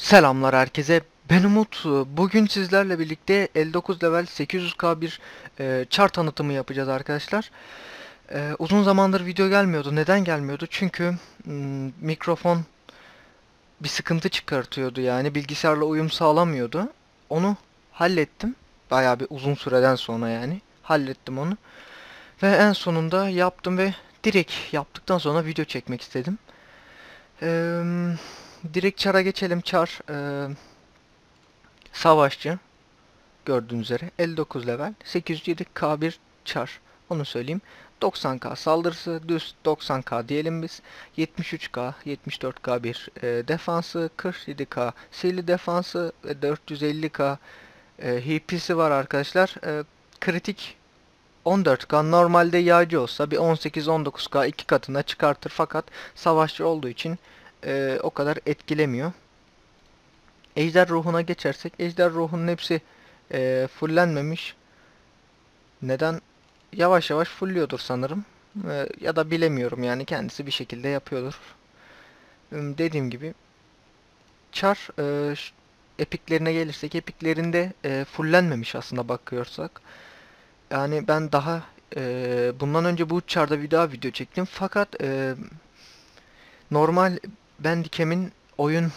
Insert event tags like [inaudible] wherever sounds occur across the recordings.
Selamlar herkese. Ben Umut. Bugün sizlerle birlikte 59 level 800k bir e, char tanıtımı yapacağız arkadaşlar. E, uzun zamandır video gelmiyordu. Neden gelmiyordu? Çünkü m, mikrofon bir sıkıntı çıkartıyordu yani bilgisayarla uyum sağlamıyordu. Onu hallettim. Bayağı bir uzun süreden sonra yani hallettim onu. Ve en sonunda yaptım ve direkt yaptıktan sonra video çekmek istedim. Eee direkt çara geçelim. Çar e, savaşçı. Gördüğünüz üzere 59 level 807 K1 çar. Onu söyleyeyim. 90k saldırısı düz 90k diyelim biz. 73k 74k bir e, defansı 47k sili defansı ve 450k e, HP'si var arkadaşlar. E, kritik 14k normalde yağcı olsa bir 18-19k iki katına çıkartır fakat savaşçı olduğu için e, o kadar etkilemiyor. Ejder ruhuna geçersek ejder ruhunun hepsi e, fullenmemiş. Neden? Yavaş yavaş fulluyordur sanırım. E, ya da bilemiyorum yani kendisi bir şekilde yapıyordur. E, dediğim gibi çar e, epiklerine gelirsek epiklerinde e, fullenmemiş aslında bakıyorsak. Yani ben daha e, bundan önce bu çarda bir daha video çektim fakat e, normal Bandicam'in oyun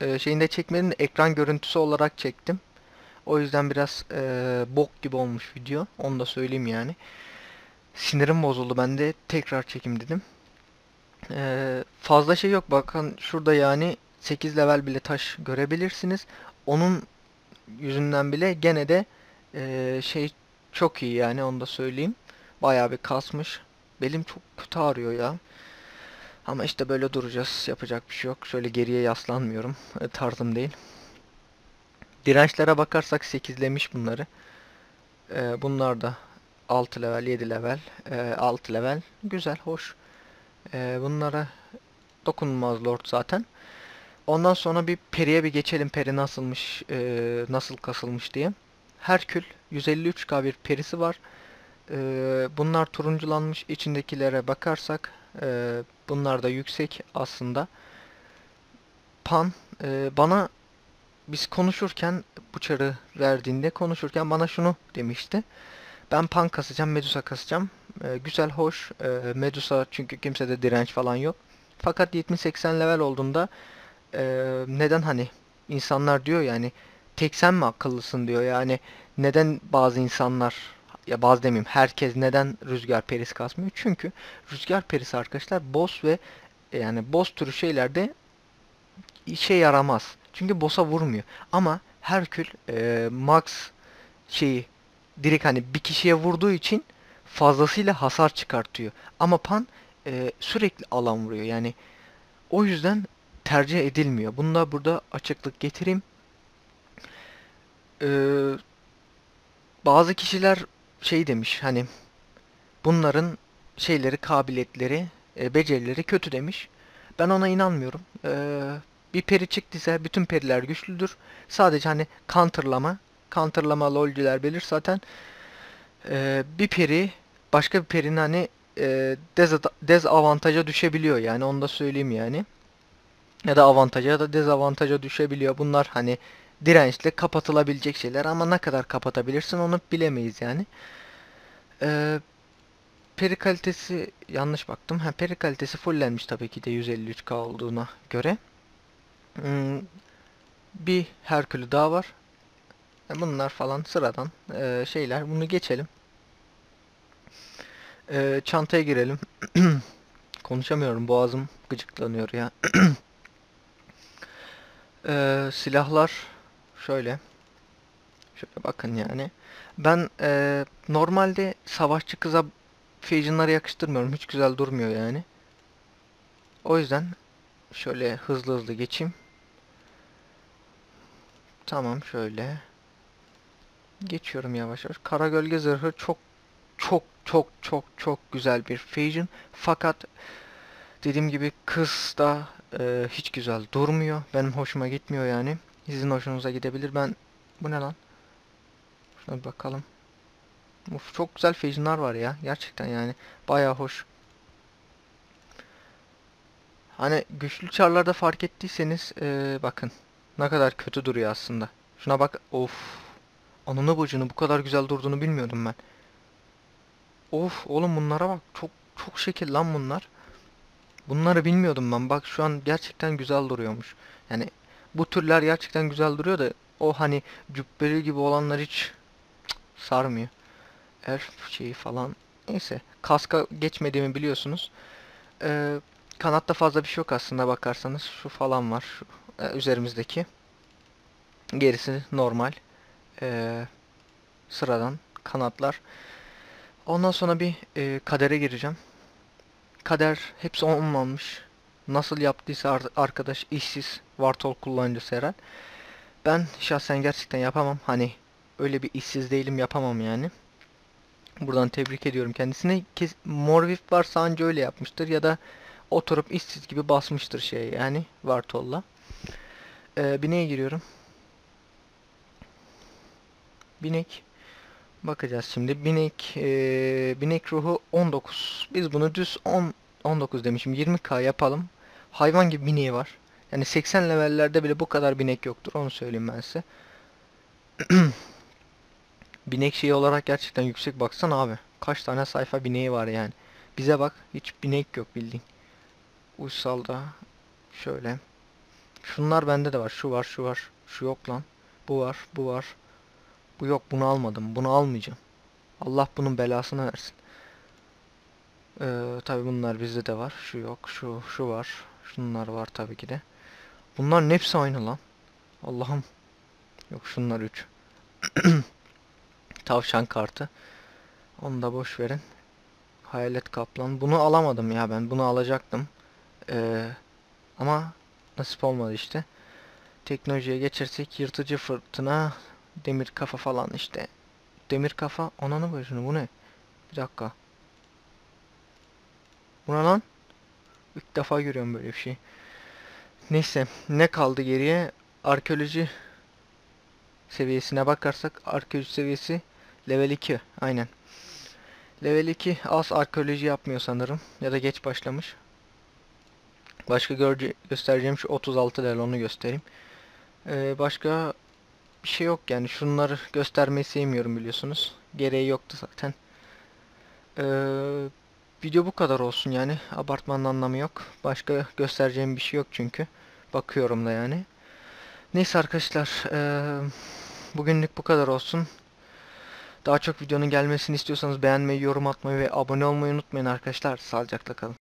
e, şeyinde çekmenin ekran görüntüsü olarak çektim. O yüzden biraz e, bok gibi olmuş video. Onu da söyleyeyim yani. Sinirim bozuldu. Ben de tekrar çekim dedim. E, fazla şey yok. Bakın şurada yani 8 level bile taş görebilirsiniz. Onun yüzünden bile gene de e, şey çok iyi yani onu da söyleyeyim. Bayağı bir kasmış. Belim çok kötü ağrıyor ya. Ama işte böyle duracağız. Yapacak bir şey yok. Şöyle geriye yaslanmıyorum. E, tarzım değil. Dirençlere bakarsak 8'lemiş bunları. E, bunlar da 6 level, 7 level, e, 6 level. Güzel, hoş. E, bunlara dokunulmaz lord zaten. Ondan sonra bir periye bir geçelim. Peri nasılmış, e, nasıl kasılmış diye. Herkül 153k bir perisi var. E, bunlar turunculanmış. İçindekilere bakarsak e, bunlar da yüksek aslında. Pan e, bana biz konuşurken bu çarı verdiğinde konuşurken bana şunu demişti. Ben pan kasacağım, Medusa kasacağım. E, güzel, hoş. E, Medusa çünkü kimsede direnç falan yok. Fakat 70-80 level olduğunda e, neden hani insanlar diyor yani tek sen mi akıllısın diyor yani neden bazı insanlar ya bazı demeyeyim herkes neden rüzgar perisi kasmıyor? Çünkü rüzgar perisi arkadaşlar boss ve e, yani boss türü şeylerde işe yaramaz. Çünkü boss'a vurmuyor. Ama Herkül e, max şeyi direkt hani bir kişiye vurduğu için fazlasıyla hasar çıkartıyor. Ama Pan e, sürekli alan vuruyor. Yani o yüzden tercih edilmiyor. Bunu da burada açıklık getireyim. Ee, bazı kişiler şey demiş hani bunların şeyleri, kabiliyetleri, e, becerileri kötü demiş. Ben ona inanmıyorum. Ee, bir peri çıktıysa bütün periler güçlüdür. Sadece hani counterlama, counterlama lolcüler bilir zaten. Ee, bir peri başka bir perinin hani e, dezavantaja düşebiliyor yani onu da söyleyeyim yani. Ya da avantaja ya da dezavantaja düşebiliyor. Bunlar hani dirençle kapatılabilecek şeyler ama ne kadar kapatabilirsin onu bilemeyiz yani. Ee, peri kalitesi yanlış baktım. Ha, peri kalitesi fullenmiş tabii ki de 153K olduğuna göre. Hmm, bir Herkülü daha var. E, bunlar falan sıradan e, şeyler. Bunu geçelim. E, çantaya girelim. [clears throat] Konuşamıyorum. Boğazım gıcıklanıyor ya. [clears throat] e, silahlar şöyle. Şöyle bakın yani. Ben e, normalde savaşçı kıza Fusion'ları yakıştırmıyorum. Hiç güzel durmuyor yani. O yüzden şöyle hızlı hızlı geçeyim. Tamam şöyle. Geçiyorum yavaş yavaş. Kara gölge zırhı çok çok çok çok çok güzel bir Fusion. Fakat dediğim gibi kız da e, hiç güzel durmuyor. Benim hoşuma gitmiyor yani. Sizin hoşunuza gidebilir. Ben bu ne lan? Şuna bir bakalım. Uf, çok güzel fusionlar var ya. Gerçekten yani. Baya hoş. Hani güçlü çarlarda fark ettiyseniz ee, bakın. Ne kadar kötü duruyor aslında. Şuna bak. Of. Ananı bacını bu kadar güzel durduğunu bilmiyordum ben. Of oğlum bunlara bak. Çok çok şekil lan bunlar. Bunları bilmiyordum ben. Bak şu an gerçekten güzel duruyormuş. Yani bu türler gerçekten güzel duruyor da o hani cübbeli gibi olanlar hiç sarmıyor. Elf şeyi falan. Neyse. Kaska geçmediğimi biliyorsunuz. Ee, kanatta fazla bir şey yok aslında bakarsanız. Şu falan var. Şu, e, üzerimizdeki. Gerisi normal. Ee, sıradan kanatlar. Ondan sonra bir e, kadere gireceğim. Kader hepsi olmamış. Nasıl yaptıysa ar- arkadaş işsiz Vartol kullanıcısı herhal. Ben şahsen gerçekten yapamam. Hani öyle bir işsiz değilim yapamam yani. Buradan tebrik ediyorum kendisine. Kes Morvif varsa anca öyle yapmıştır ya da oturup işsiz gibi basmıştır şey yani Vartol'la. Ee, bineğe giriyorum. Binek. Bakacağız şimdi. Binek ee, binek ruhu 19. Biz bunu düz 10 19 demişim. 20k yapalım. Hayvan gibi bineği var. Yani 80 levellerde bile bu kadar binek yoktur. Onu söyleyeyim ben size. [clears throat] Binek şeyi olarak gerçekten yüksek baksana abi. Kaç tane sayfa bineği var yani. Bize bak hiç binek yok bildiğin. Uysalda şöyle. Şunlar bende de var. Şu var, şu var. Şu yok lan. Bu var, bu var. Bu yok, bunu almadım. Bunu almayacağım. Allah bunun belasını versin. Ee, tabi bunlar bizde de var. Şu yok, şu şu var. Şunlar var tabii ki de. Bunların hepsi aynı lan. Allah'ım. Yok şunlar 3. [clears throat] Tavşan kartı. Onu da boş verin. Hayalet kaplan. Bunu alamadım ya ben. Bunu alacaktım. Ee, ama nasip olmadı işte. Teknolojiye geçersek yırtıcı fırtına, demir kafa falan işte. Demir kafa, ananı başını bu ne? Bir dakika. Bu ne lan? İlk defa görüyorum böyle bir şey. Neyse, ne kaldı geriye? Arkeoloji seviyesine bakarsak arkeoloji seviyesi level 2 aynen. Level 2 az arkeoloji yapmıyor sanırım ya da geç başlamış. Başka göstereceğim şu 36 level onu göstereyim. Ee, başka bir şey yok yani şunları göstermeyi sevmiyorum biliyorsunuz. Gereği yoktu zaten. Ee, video bu kadar olsun yani. Abartmanın anlamı yok. Başka göstereceğim bir şey yok çünkü. Bakıyorum da yani. Neyse arkadaşlar. Ee, bugünlük bu kadar olsun. Daha çok videonun gelmesini istiyorsanız beğenmeyi, yorum atmayı ve abone olmayı unutmayın arkadaşlar. Sağlıcakla kalın.